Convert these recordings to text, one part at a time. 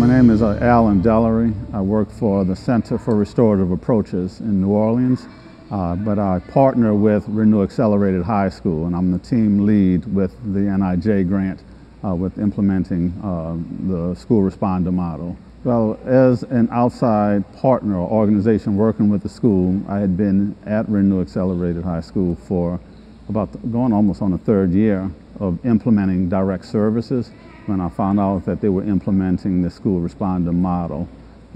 my name is uh, Alan Delery. I work for the Center for Restorative Approaches in New Orleans, uh, but I partner with ReNew Accelerated High School, and I'm the team lead with the NIJ grant uh, with implementing uh, the school responder model. Well, as an outside partner or organization working with the school, I had been at ReNew Accelerated High School for about going almost on the third year of implementing direct services when I found out that they were implementing the school responder model.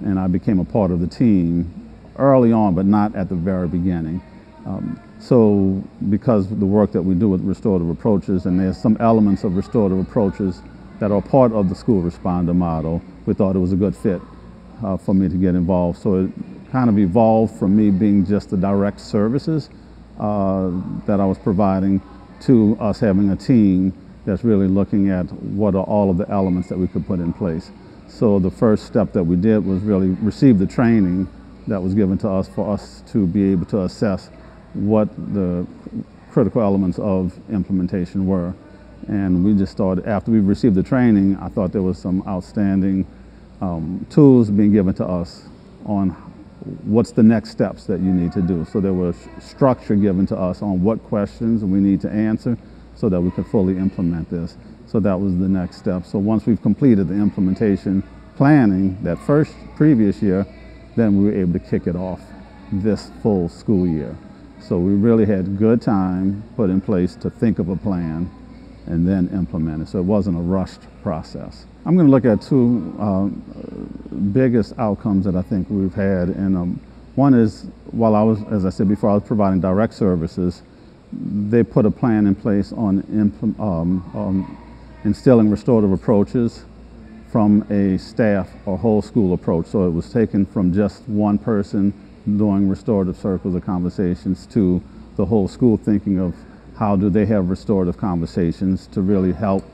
And I became a part of the team early on, but not at the very beginning. Um, so because the work that we do with restorative approaches, and there's some elements of restorative approaches that are part of the school responder model, we thought it was a good fit uh, for me to get involved. So it kind of evolved from me being just the direct services uh, that I was providing to us having a team that's really looking at what are all of the elements that we could put in place. So the first step that we did was really receive the training that was given to us for us to be able to assess what the critical elements of implementation were. And we just started, after we received the training, I thought there was some outstanding um, tools being given to us on what's the next steps that you need to do. So there was structure given to us on what questions we need to answer so that we could fully implement this. So that was the next step. So once we've completed the implementation planning that first previous year, then we were able to kick it off this full school year. So we really had good time put in place to think of a plan and then implement it. So it wasn't a rushed process. I'm going to look at two uh, biggest outcomes that I think we've had. And um, one is, while I was, as I said before, I was providing direct services, they put a plan in place on um, um, instilling restorative approaches from a staff or whole school approach. So it was taken from just one person doing restorative circles or conversations to the whole school thinking of how do they have restorative conversations to really help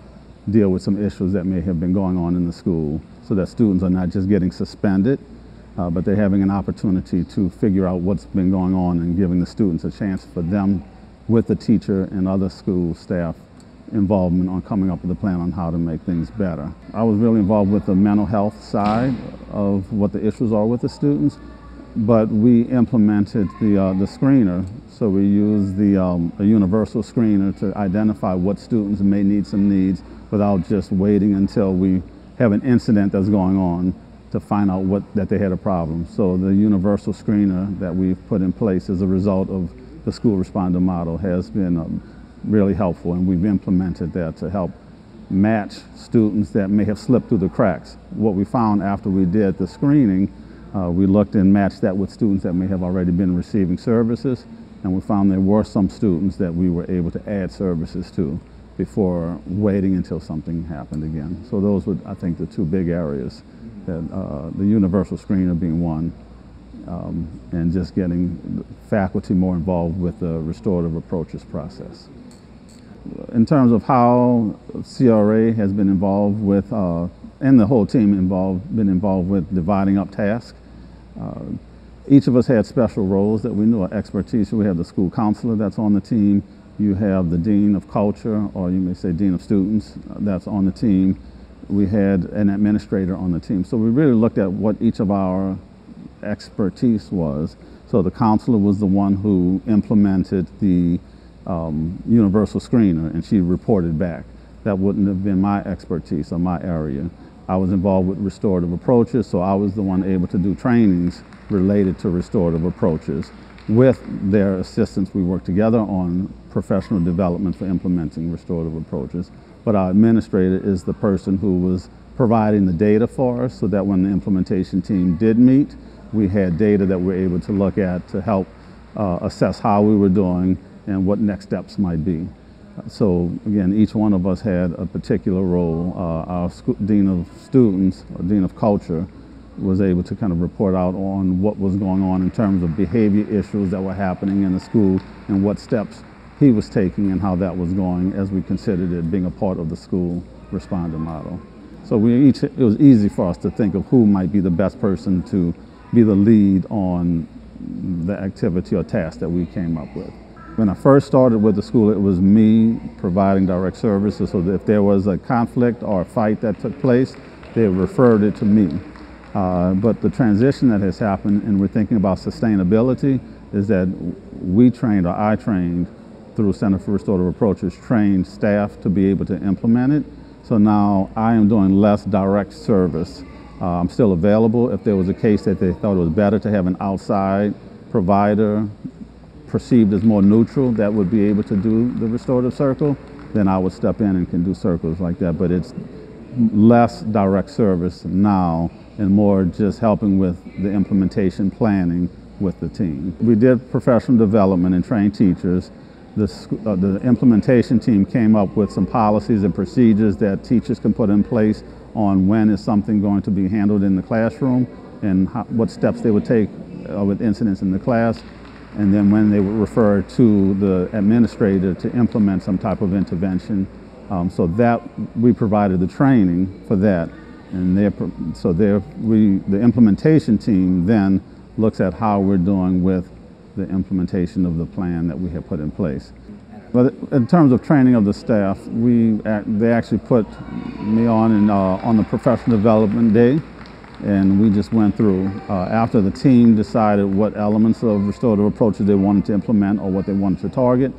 deal with some issues that may have been going on in the school so that students are not just getting suspended, uh, but they're having an opportunity to figure out what's been going on and giving the students a chance for them with the teacher and other school staff involvement on coming up with a plan on how to make things better. I was really involved with the mental health side of what the issues are with the students, but we implemented the, uh, the screener. So we used the um, a universal screener to identify what students may need some needs without just waiting until we have an incident that's going on to find out what, that they had a problem. So the universal screener that we've put in place as a result of the school responder model has been um, really helpful and we've implemented that to help match students that may have slipped through the cracks. What we found after we did the screening, uh, we looked and matched that with students that may have already been receiving services and we found there were some students that we were able to add services to before waiting until something happened again. So those were, I think, the two big areas, that uh, the universal screener being one, um, and just getting faculty more involved with the restorative approaches process. In terms of how CRA has been involved with, uh, and the whole team involved, been involved with dividing up tasks, uh, each of us had special roles that we knew our expertise. So we have the school counselor that's on the team. You have the dean of culture, or you may say dean of students, uh, that's on the team. We had an administrator on the team. So we really looked at what each of our expertise was. So the counselor was the one who implemented the um, universal screener and she reported back. That wouldn't have been my expertise or my area. I was involved with restorative approaches, so I was the one able to do trainings related to restorative approaches. With their assistance, we worked together on professional development for implementing restorative approaches. But our administrator is the person who was providing the data for us so that when the implementation team did meet, we had data that we were able to look at to help uh, assess how we were doing and what next steps might be. So again, each one of us had a particular role. Uh, our Dean of Students, Dean of Culture, was able to kind of report out on what was going on in terms of behavior issues that were happening in the school and what steps he was taking and how that was going as we considered it being a part of the school responder model. So we each, it was easy for us to think of who might be the best person to be the lead on the activity or task that we came up with. When I first started with the school, it was me providing direct services so that if there was a conflict or a fight that took place, they referred it to me. Uh, but the transition that has happened, and we're thinking about sustainability, is that we trained, or I trained, through Center for Restorative Approaches, trained staff to be able to implement it. So now I am doing less direct service. I'm still available if there was a case that they thought it was better to have an outside provider perceived as more neutral that would be able to do the restorative circle, then I would step in and can do circles like that. But it's less direct service now and more just helping with the implementation planning with the team. We did professional development and trained teachers. The, uh, the implementation team came up with some policies and procedures that teachers can put in place on when is something going to be handled in the classroom and how, what steps they would take uh, with incidents in the class and then when they would refer to the administrator to implement some type of intervention. Um, so that we provided the training for that, and they're, so there we the implementation team then looks at how we're doing with the implementation of the plan that we have put in place. But in terms of training of the staff, we they actually put me on uh, on the professional development day and we just went through. Uh, after the team decided what elements of restorative approaches they wanted to implement or what they wanted to target,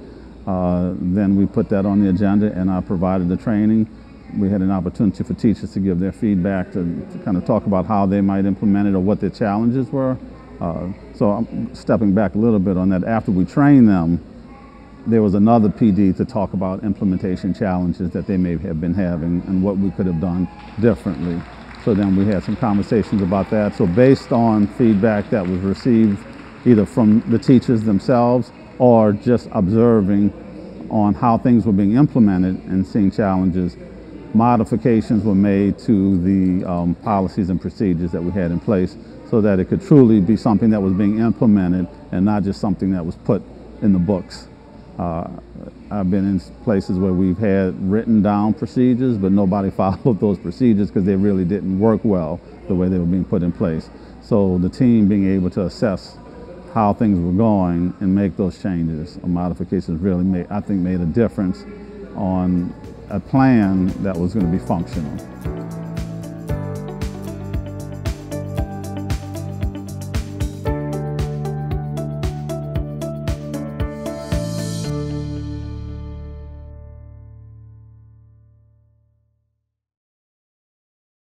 uh, then we put that on the agenda and I provided the training. We had an opportunity for teachers to give their feedback to, to kind of talk about how they might implement it or what their challenges were. Uh, so I'm stepping back a little bit on that. After we trained them, there was another PD to talk about implementation challenges that they may have been having and what we could have done differently. So then we had some conversations about that. So based on feedback that was received either from the teachers themselves or just observing on how things were being implemented and seeing challenges, modifications were made to the um, policies and procedures that we had in place so that it could truly be something that was being implemented and not just something that was put in the books. Uh, I've been in places where we've had written down procedures, but nobody followed those procedures because they really didn't work well the way they were being put in place. So the team being able to assess how things were going and make those changes or modifications really made, I think, made a difference on a plan that was going to be functional.